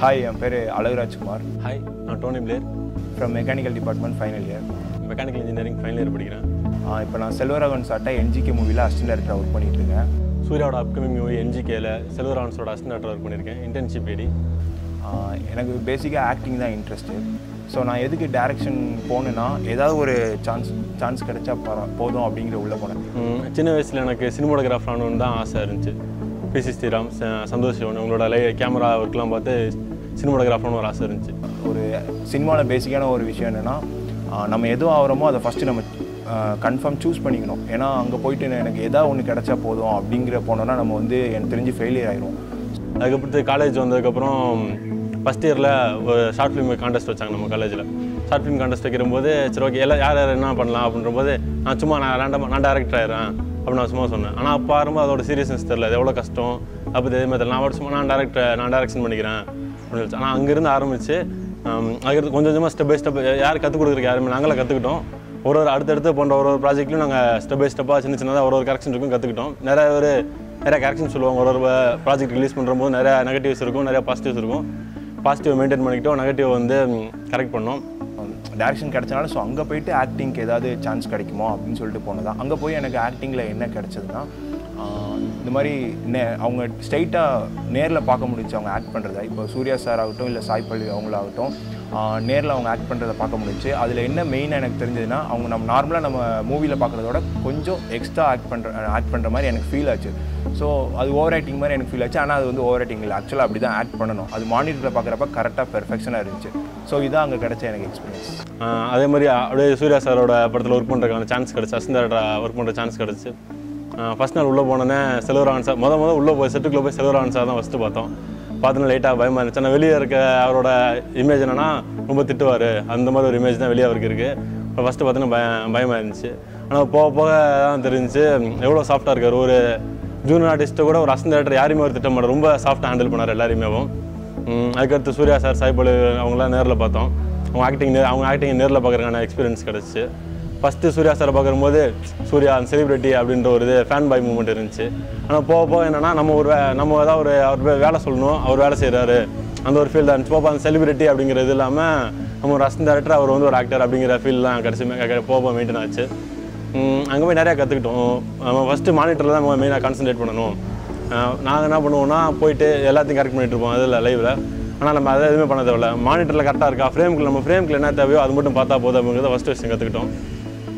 Hi என் பேர் அழகுராஜ்குமார் hi நான் Tony Blair from mechanical department final year mechanical engineering final year படிக்கிறேன். இப்போ நான் செல்வராகவன் சார்ட்ட என்ஜிகே மூவியில் அசிஸ்டன்ட் டேரக்டர் ஒர்க் பண்ணிட்டு இருக்கேன். சூர்யாவோட அப்கமிங் மூவி என்ஜிகேல செல்வரான்ஸோட அசிஸ்டன்ட் ஒர்க் பண்ணியிருக்கேன் இன்டர்ன்ஷிப் ஏடி? எனக்கு பேசிக்காக ஆக்டிங் தான் இன்ட்ரெஸ்ட்டு ஸோ நான் எதுக்கு டேரக்ஷன் போனேன்னா ஏதாவது ஒரு சான்ஸ் சான்ஸ் கிடைச்சா போதும் அப்படிங்கிற உள்ளே போனேன். சின்ன வயசில் எனக்கு சினிமோட்டோகிராஃப் ஆகணும்னு தான் ஆசை இருந்துச்சு. பிசி ஸ்ரீராம் சந்தோஷ் சிவன் உங்களோட லை கேமரா ஒர்க்லாம் பார்த்து சினிமோட்டோகிராஃப் ஆகணும்னு ஒரு ஆசை இருந்துச்சு. ஒரு சினிமாவில் பேசிக்கான ஒரு விஷயம் என்னென்னா நம்ம எதுவும் ஆகிறோமோ அதை ஃபஸ்ட்டு நம்ம கன்ஃபார்ம் சூஸ் பண்ணிக்கணும். ஏன்னா அங்கே போயிட்டு எனக்கு எதாவது ஒன்று கிடைச்சா போதும் அப்படிங்கிற போனோன்னா நம்ம வந்து எனக்கு தெரிஞ்சு ஃபெயிலியர் ஆயிரும். அதுக்கப்புறத்து காலேஜ் வந்ததுக்கப்புறம் ஃபஸ்ட் இயரில் ஒரு ஷார்ட் ஃபிலிம் கான்டெஸ்ட் வச்சாங்க நம்ம காலேஜில் ஷார்ட் ஃபிலிம் கான்டெஸ்ட் வைக்கிறபோது சரி ஓகே எல்லாம் யார் யார் என்ன பண்ணலாம் அப்படின்றபோது நான் சும்மா நான் ரேண்டமாக நான் டேரக்டர் ஆயிடுறேன் அப்படின்னு நான் சும்மா சொன்னேன். ஆனால் அப்போ ஆரம்பம் அதோட சீரியஸ்னஸ் தெரியல. அது எவ்வளோ கஷ்டம்? அப்போ இதே மாதிரி நான் சும்மா நான் டேரக்டர் நான் டேரக்ஷன் பண்ணிக்கிறேன். அப்படின்னு ஆனால் அங்கேருந்து ஆரம்பிச்சு ஹம், கொஞ்சம் கொஞ்சமாக ஸ்டெப் பை ஸ்டெப் யார் கற்றுக் கொடுக்குறதுக்கு யாருமே நாங்களே கற்றுக்கிட்டோம் ஒரு ஒரு அடுத்தடுத்து போன்ற ஒரு ஒரு ப்ராஜெக்ட்லையும் நாங்கள் ஸ்டெப் பை ஸ்டெப்பாக சின்ன சின்னதாக ஒரு ஒரு கரெக்ஷன் இருக்கும் கற்றுக்கிட்டோம் நிறைய ஒரு நிறைய கரெக்ஷன் சொல்லுவாங்க. ஒரு ஒரு ப்ராஜெக்ட் ரிலீஸ் பண்ணும்போது நிறைய நெகட்டிவ்ஸ் இருக்கும் நிறைய பாசிட்டிவ்ஸ் இருக்கும். பாசிட்டிவ் மெயின்டைன் பண்ணிக்கிட்டோம் நெகட்டிவ் வந்து கரெக்ட் பண்ணோம். டேரக்ஷன் கிடச்சனால ஸோ அங்கே போயிட்டு ஆக்டிங்க்கு ஏதாவது சான்ஸ் கிடைக்குமோ அப்படின்னு சொல்லிட்டு போனதான் அங்கே போய் எனக்கு ஆக்டிங்கில் என்ன கிடச்சதுன்னா இந்த மாதிரி நே அவங்க ஸ்ட்ரைட்டாக நேரில் பார்க்க முடிஞ்சு அவங்க ஆக்ட் பண்ணுறத இப்போ சூர்யா சார் ஆகட்டும் இல்லை சாய் அவங்களாகட்டும் நேரில் அவங்க ஆக்ட் பண்ணுறத பார்க்க முடிஞ்சு அதில் என்ன மெயினாக எனக்கு தெரிஞ்சதுன்னா அவங்க நம்ம நார்மலாக நம்ம மூவியில் பார்க்குறதோட கொஞ்சம் எக்ஸ்ட்ரா ஆக்ட் பண்ணுற ஆக்ட் பண்ணுற மாதிரி எனக்கு ஃபீல் ஆச்சு. ஸோ அது ஓவர் ஆக்டிங் மாதிரி எனக்கு ஃபீல் ஆச்சு. ஆனால் அது வந்து ஓவர் ஆக்டிங் இல்லை. ஆக்சுவலாக அப்படி தான் ஆக்ட் பண்ணணும். அது மானிட்டரில் பார்க்குறப்ப கரெக்டாக பெர்ஃபெக்ஷனாக இருந்துச்சு. ஸோ இதான் அங்கே கிடச்ச எனக்கு எக்ஸ்பீரியன்ஸ் அதே மாதிரி அப்படியே சூர்யா சாரோட படத்தில் ஒர்க் பண்ணுறதுக்கான சான்ஸ் கிடச்சி அசந்தாரோட ஒர்க் பண்ணுற சான்ஸ் கிடச்சி. ஃபஸ்ட் நாள் உள்ளே போனோன்னே செல்வரான் சார் முத முதல் உள்ளே போய் செட்டுக்குள்ளே போய் செல்வரான் சார் தான் ஃபஸ்ட்டு பார்த்தோம். பார்த்தோன்னா லைட்டாக பயமாக இருந்துச்சு. ஆனால் வெளியே இருக்க அவரோட இமேஜ் என்னென்னா ரொம்ப திட்டுவார். அந்த மாதிரி ஒரு இமேஜ் தான் வெளியே அவருக்கு இருக்குது இப்போ ஃபஸ்ட்டு பார்த்தோன்னா பய பயமாக இருந்துச்சு. ஆனால் போக போக தான் தெரிஞ்சுச்சு. எவ்வளோ சாஃப்டாக இருக்கார். ஒரு ஜூனியர் ஆர்டிஸ்ட்டை கூட ஒரு அசன் டேரக்டர் யாரையுமே ஒரு திட்டம் ரொம்ப சாஃப்டாக ஹேண்டில் பண்ணார் எல்லாரையுமே அதுக்கடுத்து சூர்யா சார் சாய்பாலு அவங்களாம் நேரில் பார்த்தோம். அவங்க ஆக்டிங் அவங்க ஆக்டிங் நேரில் பார்க்குறதுக்கான எக்ஸ்பீரியன்ஸ் கிடச்சி ஃபஸ்ட்டு சூர்யா சாரை பார்க்கும்போது சூர்யா அந்த செலிபிரிட்டி அப்படின்ற ஒரு இது ஃபேன் பாய் மூமெண்ட் இருந்துச்சு. ஆனால் போக போக என்னென்னா நம்ம ஒரு வே- நம்ம ஏதாவது ஒரு அவர் வேலை சொல்லணும் அவர் வேலை செய்கிறாரு அந்த ஒரு ஃபீல் தான் இருந்துச்சு. போக அந்த செலிபிரிட்டி அப்படிங்கிறது இல்லாமல் நம்ம ஒரு ரசன் டேரக்டர் அவர் வந்து ஒரு ஆக்டர் அப்படிங்கிற ஃபீல்லாம் கிடச்சி போக போக மெயின்டைன் ஆச்சு. அங்கே போய் நிறையா கற்றுக்கிட்டோம் நம்ம ஃபஸ்ட்டு மானிட்டரில் தான் நம்ம மெயினாக கான்சன்ட்ரேட் பண்ணணும். நாங்கள் என்ன பண்ணுவோம்னா போயிட்டு எல்லாத்தையும் கரெக்ட் பண்ணிட்டு இருப்போம் அதில் லைவில் ஆனால் நம்ம அதை எதுவுமே பண்ண தேவையில்ல. மானிட்டரில் கரெக்டாக இருக்கா? ஃப்ரேமுக்கு நம்ம ஃப்ரேமுக்கு என்ன தேவையோ அது மட்டும் பார்த்தா போதும் அப்படிங்கிறத ஃபஸ்ட்டு விஷயம் கற்றுக்கிட்டோம்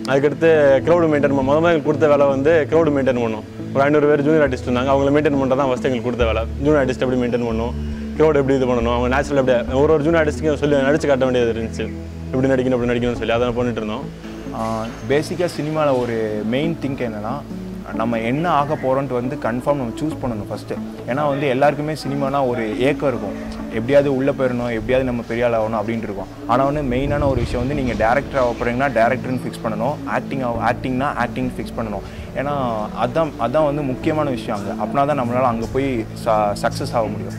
அதுக்கடுத்து க்ரௌடு மெயின்டைன் பண்ண முதல்ல எங்களுக்கு கொடுத்த வேலை வந்து க்ரௌடு மெயின்டைன் பண்ணணும் ஒரு ஐநூறு பேர் ஜூனியர் ஆர்டிஸ்ட் இருந்தாங்க. அவங்கள மெயின்டைன் பண்ணுறது தான் ஃபஸ்ட்டு எங்களுக்கு கொடுத்த வேலை. ஜூனியர் ஆர்டிஸ்ட் எப்படி மெயின்டைன் பண்ணணும் க்ரௌட் எப்படி இது பண்ணணும்? அவங்க நேச்சுரல் அப்படியே ஒரு ஒரு ஜூனியர் ஆர்டிஸ்ட்க்கு சொல்லி நடிச்சு காட்ட வேண்டியது இருந்துச்சு. இப்படி நடிக்கணும் எப்படி நடிக்கணும்னு சொல்லி அதை பண்ணிட்டு இருந்தோம். பேசிக்காக சினிமாவில் ஒரு மெயின் திங்க் என்னென்னா நம்ம என்ன ஆக போகிறோன்ட்டு வந்து கன்ஃபார்ம் நம்ம சூஸ் பண்ணணும் ஃபஸ்ட்டு ஏன்னா வந்து எல்லாருக்குமே சினிமானா ஒரு ஏக்கம் இருக்கும். எப்படியாவது உள்ளே போயிடணும் எப்படியாவது நம்ம பெரிய ஆள் ஆகணும் அப்படின்ட்டு இருக்கும். ஆனால் வந்து மெயினான ஒரு விஷயம் வந்து நீங்கள் டேரக்டர் ஆக போகிறீங்கன்னா டேரக்டர்னு ஃபிக்ஸ் பண்ணணும். ஆக்டிங் ஆக்டிங்னா ஆக்டிங் ஃபிக்ஸ் பண்ணணும். ஏன்னா அதான் அதான் வந்து முக்கியமான விஷயம் அங்கே. அப்படின்னா தான் நம்மளால் அங்கே போய் ச சக்ஸஸ் ஆக முடியும்.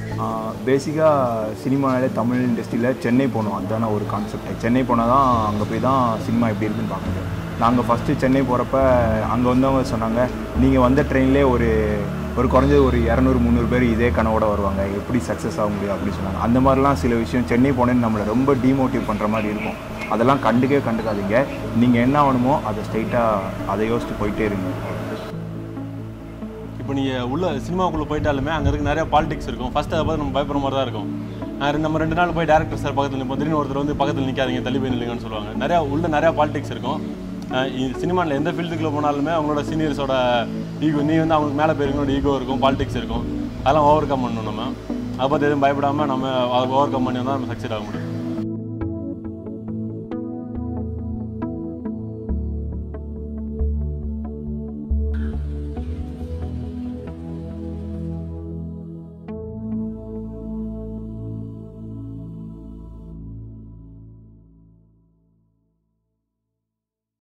பேசிக்காக சினிமாவிலே தமிழ் இண்டஸ்ட்ரியில் சென்னை போகணும். அதுதானே ஒரு கான்செப்ட் சென்னை போனால் தான் அங்கே போய் தான் சினிமா எப்படி இருக்குன்னு பார்க்க முடியும். நாங்கள் ஃபஸ்ட்டு சென்னை போகிறப்ப அங்கே வந்தவங்க சொன்னாங்க நீங்கள் வந்த ட்ரெயின்லேயே ஒரு ஒரு குறைஞ்சது ஒரு இரநூறு முந்நூறு பேர் இதே கனவோட வருவாங்க. எப்படி சக்ஸஸ் ஆக முடியும்? அப்படின்னு சொன்னாங்க. அந்த மாதிரிலாம் சில விஷயம் சென்னை போனேன்னு நம்மளை ரொம்ப டிமோட்டிவ் பண்ணுற மாதிரி இருக்கும். அதெல்லாம் கண்டுக்கவே கண்டுக்காதீங்க. நீங்கள் என்ன ஆகணுமோ அதை ஸ்ட்ரைட்டாக அதை யோசிச்சு போயிட்டே இருங்க. இப்போ நீங்கள் உள்ள சினிமாவுக்குள்ளே போயிட்டாலுமே அங்கே இருக்க நிறையா பாலிடிக்ஸ் இருக்கும். ஃபஸ்ட்டு அதை பார்த்து நம்ம பயப்படுற மாதிரி தான் இருக்கும். நம்ம ரெண்டு நாள் போய் டேரக்டர் சார் பக்கத்தில் நிற்போம் திடீர்னு ஒருத்தர் வந்து பக்கத்தில் நிற்காதீங்க தள்ளி போய் நில்லுங்கன்னு சொல்லுவாங்க. நிறையா உள்ள நிறையா பாலிடிக்ஸ் இருக்கும். சினிமாவில் எந்த ஃபீல்டுக்குள்ளே போனாலுமே அவங்களோட சீனியர்ஸோட ஈகோ நீ வந்து அவங்களுக்கு மேலே போயிருக்கோட ஈகோ இருக்கும் பாலிடிக்ஸ் இருக்கும். அதெல்லாம் ஓவர் கம் பண்ணணும் நம்ம. அதை பற்றி எதுவும் பயப்படாமல் நம்ம அதை ஓவர் கம் பண்ணி வந்தால் நம்ம சக்சஸ் ஆக முடியும்.